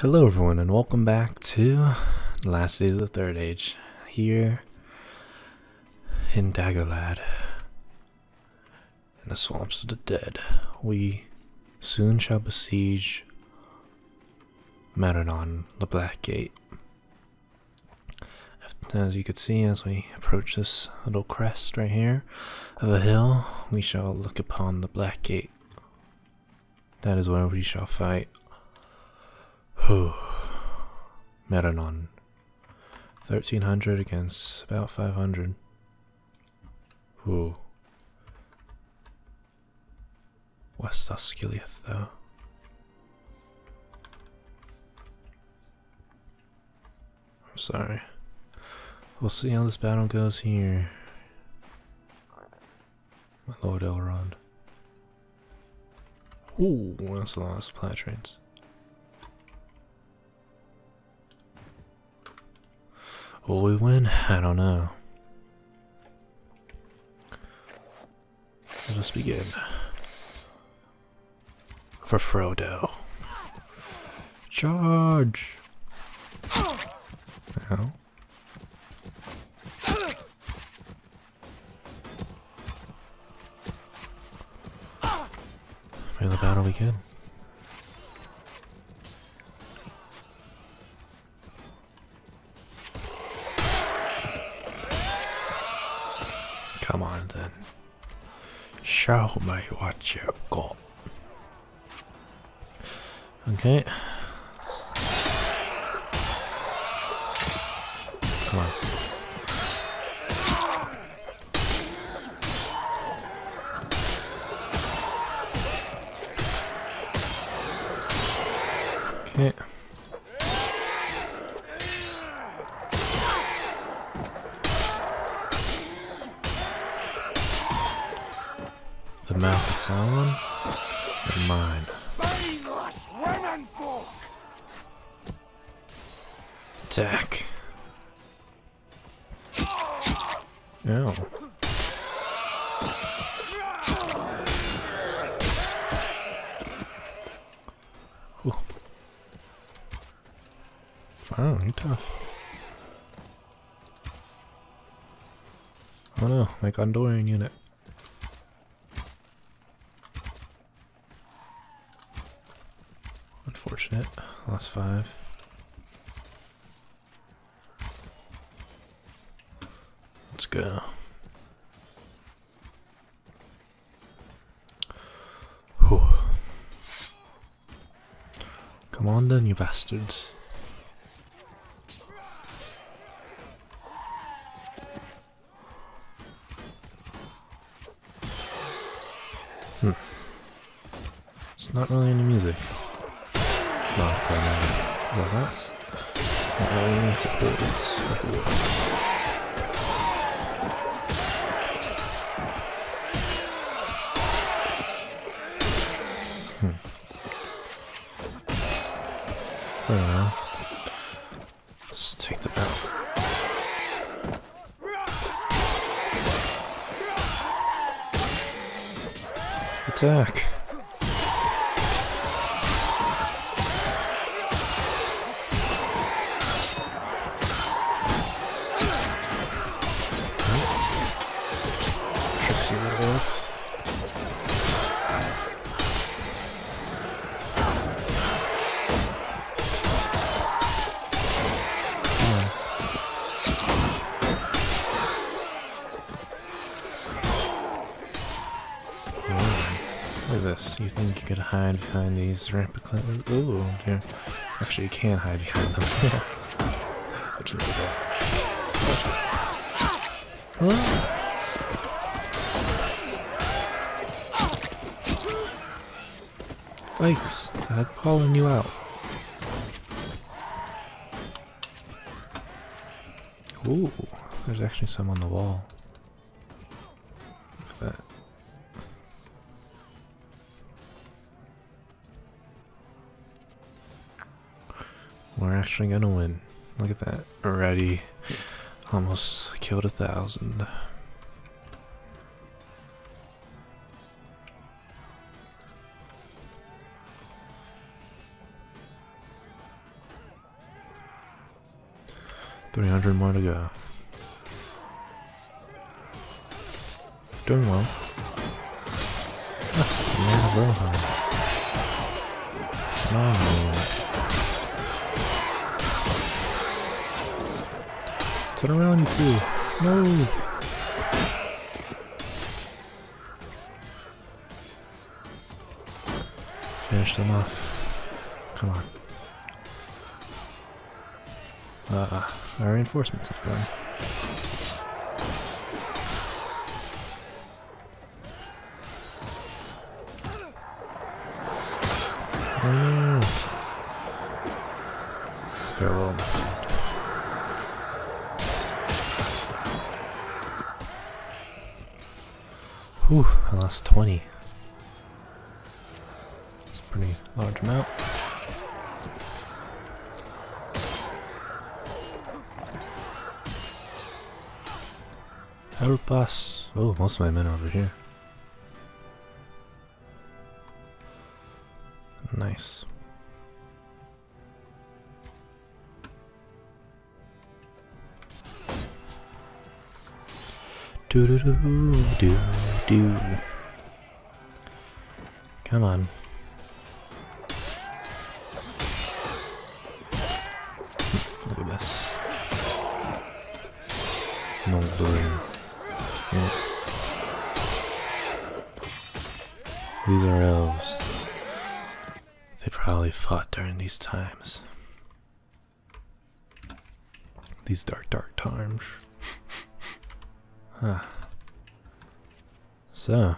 Hello, everyone, and welcome back to the last days of the Third Age here in Dagorlad, in the swamps of the dead. We soon shall besiege Morannon, the Black Gate. As you can see, as we approach this little crest right here of a hill, we shall look upon the Black Gate. That is where we shall fight Morannon. 1300 against about 500. Ooh. West Osgiliath, though. I'm sorry. We'll see how this battle goes here. My Lord Elrond. Ooh, that's a lot of supply trains. Will we win? I don't know. Let us begin. For Frodo. Charge! Ow. May the battle begin. Come then. Show me what you got. Okay. Come on. Okay. And mine. Attack. Ow. Whew. Wow, oh, you're tough. Oh no, my Gondorian unit. Unfortunate. Lost five. Let's go. Whew. Come on then, you bastards. Any supports. Hmm. Let's take out. Attack. Hide behind these rampant Ooh, dear. Actually, you can hide behind them. Which is? Thanks. I'm calling you out. Ooh, there's actually some on the wall. Look at that. We're actually gonna win. Look at that. Already almost killed a thousand. 300 more to go. Doing well. Man, Turn around, you fool. No. Finish them off. Come on. Uh, our reinforcements have gone. Oh. Lost 20. It's a pretty large amount. Help us. Oh, most of my men are over here. Nice. Do do do do do. Come on. Look at this. No blue. Yes. These are elves. They probably fought during these times. These dark, dark times. huh. So,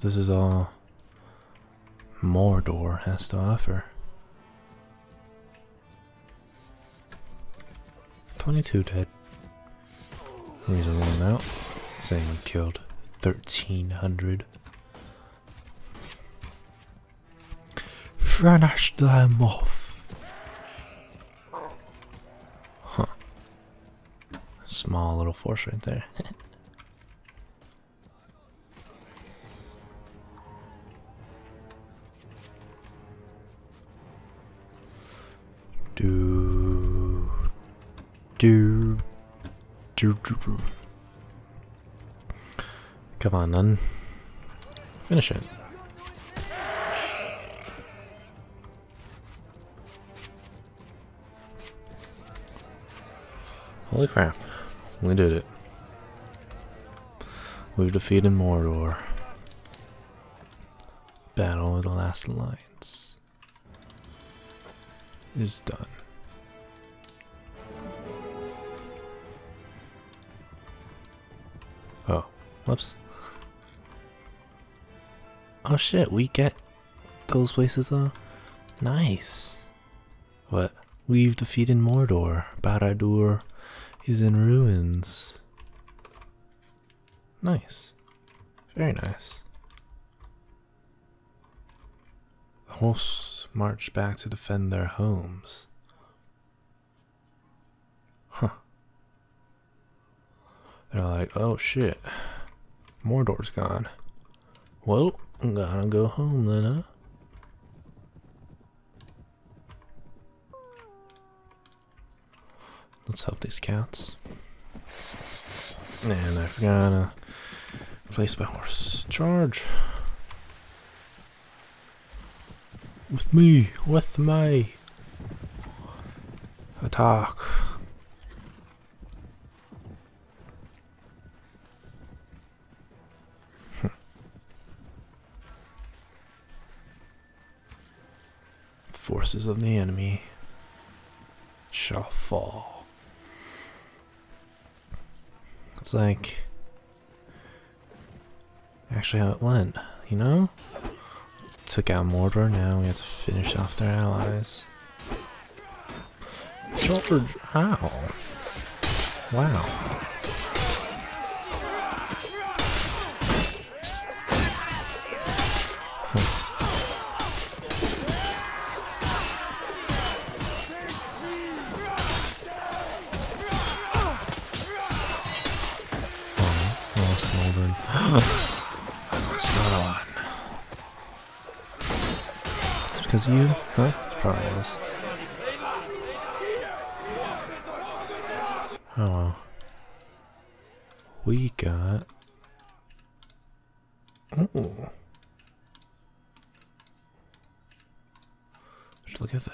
this is all Mordor has to offer. 22 dead. Reasonable amount. Saying we killed 1300. Finish them off. Huh. Small little force right there. do do do do. Come on, then. Finish it. Holy crap. We did it. We've defeated Mordor. Battle of the Last Alliance is done. Whoops. Oh shit, we get those places though? Nice. What? We've defeated Mordor. Barad-dûr is in ruins. Nice. Very nice. The hosts marched back to defend their homes. Huh. They're like, oh shit. Mordor's gone. Well, I'm gonna go home then, huh? Let's help these cats. And I forgot to place my horse. Charge! With me! With me! Attack! Forces of the enemy shall fall. It's like actually how it went, you know? Took out Mordor, now we have to finish off their allies. George, how? Wow. Because you? Huh? Probably is. Oh well. We got. Oh. Look at that.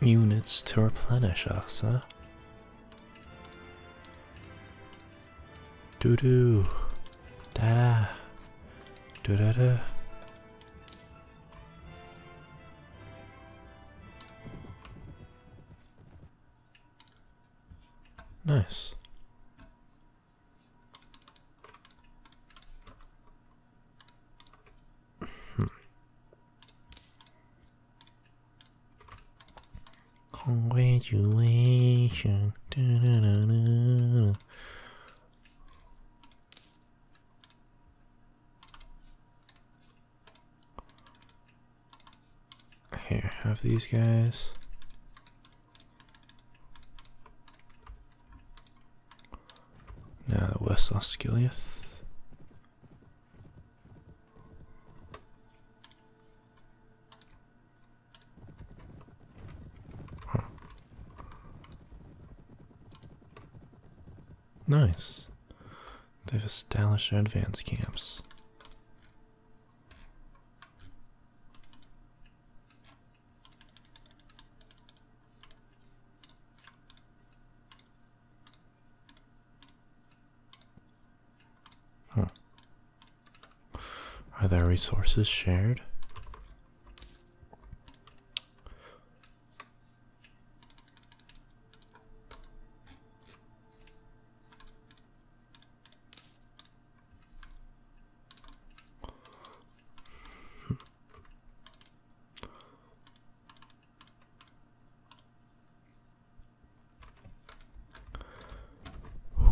Units to replenish us, huh? Doo doo. Da da. Da Nice. Hmm. Congratulations. Da -da -da Here, have these guys. Osgiliath. Nice. They've established their advanced camps. Are there resources shared?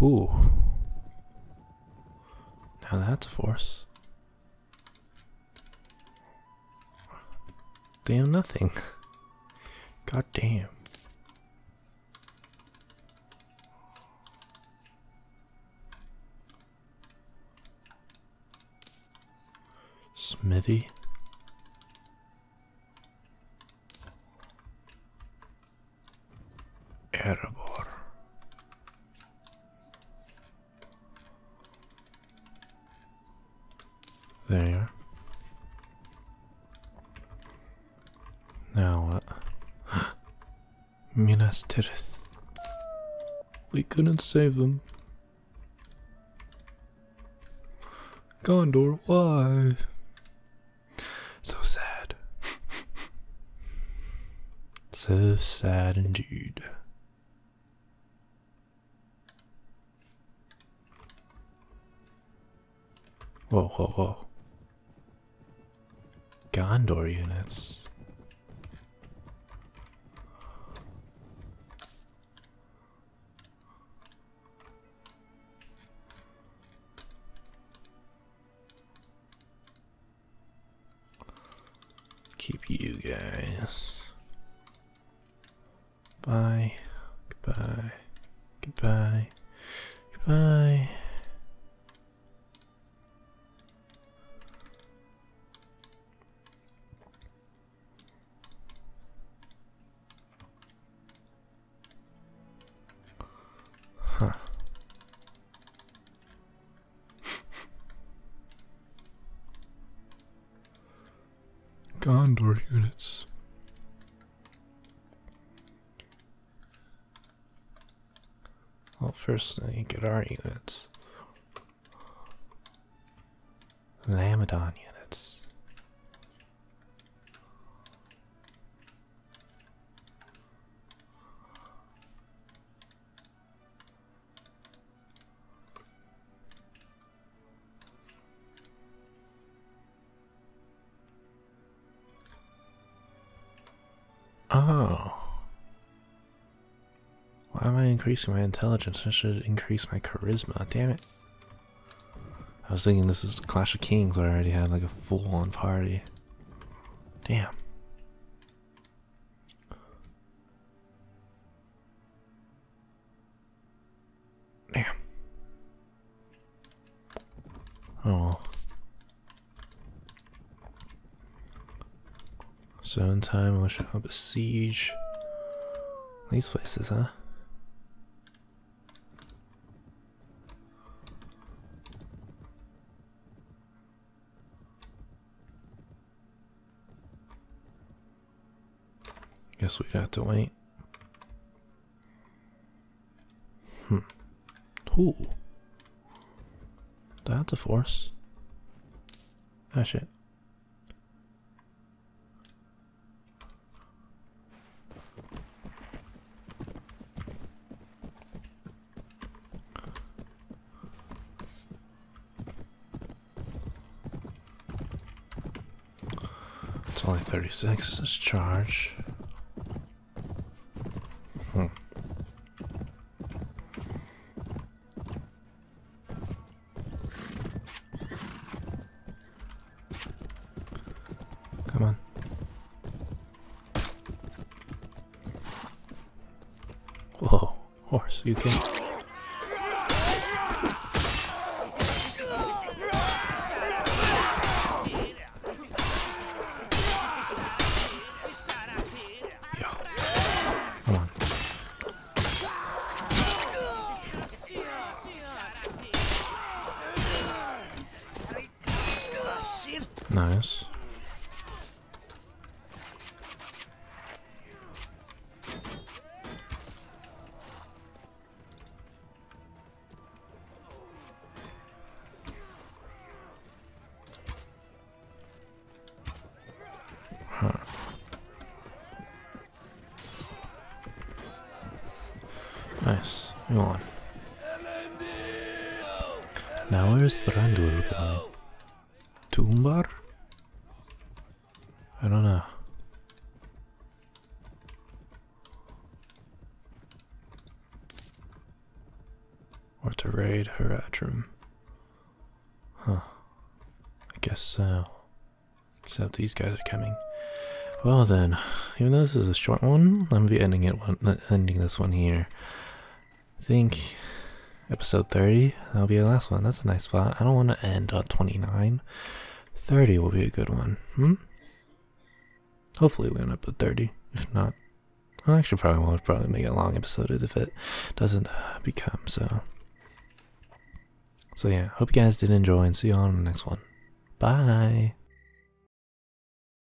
Ooh. Now that's a force. Damn nothing. God damn. Smithy. Erebor. There you are. Now? Minas Tirith. We couldn't save them. Gondor, why? So sad. so sad indeed. Whoa, whoa, whoa. Gondor units. Keep you guys. Bye. Gondor units. Well, first I get our units. Lamedon Oh. Why am I increasing my intelligence? I should increase my charisma. Damn it. I was thinking this is Clash of Kings where I already had like a full on party. Damn. Zone time, I should up a siege. These places, huh? Guess we'd have to wait. Hmm. Ooh. That's a force. Ah shit. Only 36. Let's charge. Hmm. Come on. Whoa, horse, you can. Nice. Move on. Now where's Thranduil going? To Umbar? I don't know. Or to raid Haradrim. Huh. I guess so. Except these guys are coming. Well then, even though this is a short one, I'm gonna be ending it one ending this one here. I think episode 30, that'll be the last one. That's a nice spot. I don't want to end on 29. 30 will be a good one. Hmm? Hopefully we end up at 30. If not, I actually probably won't probably make a long episode if it doesn't become so. So yeah, hope you guys did enjoy and see you on the next one. Bye.